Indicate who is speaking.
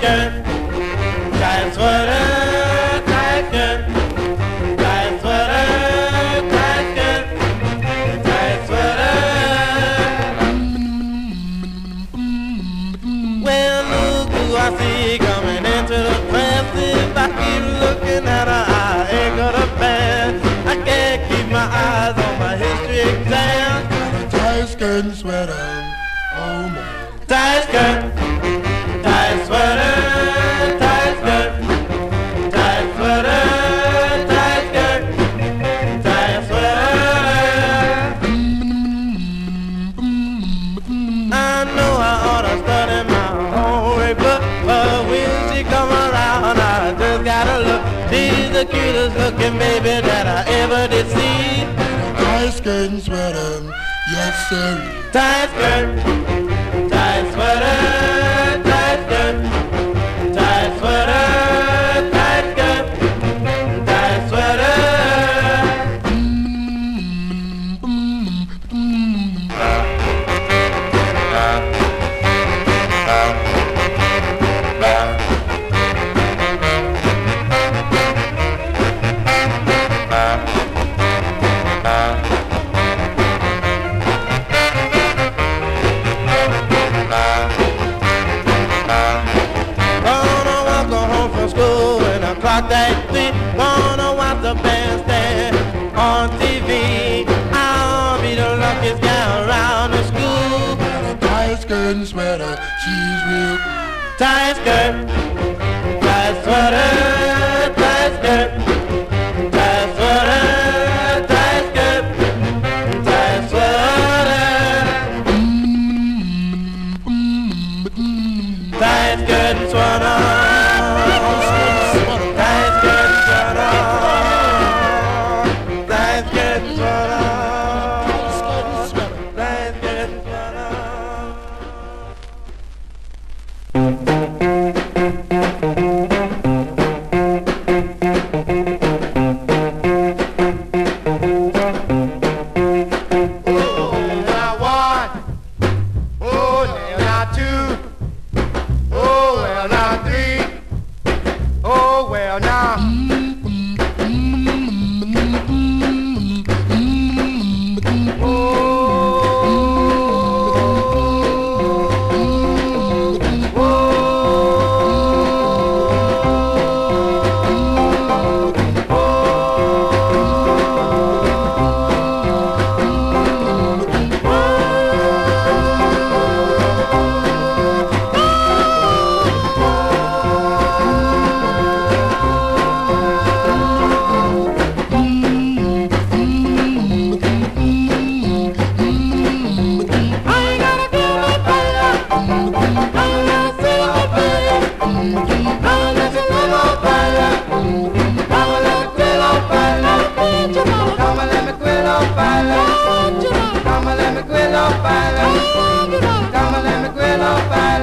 Speaker 1: tight skirt, tight sweater, tight skirt, tight sweater, tight skirt, tight sweater. Well, look who I see coming into the class. If I keep looking at her, I ain't gonna pass. I can't keep my eyes on my history exam.
Speaker 2: Tight skirt and sweater. Oh man.
Speaker 1: Tight skirt, the cutest looking baby that I ever did see.
Speaker 2: Tight skirt and sweater. Yes, sir.
Speaker 1: Tight skirt, clock that three. Gonna watch the bandstand on TV. I'll be the luckiest guy around the school.
Speaker 2: Tight skirt and sweater. She's real.
Speaker 1: Tight skirt,
Speaker 3: Oh, oh Come and let me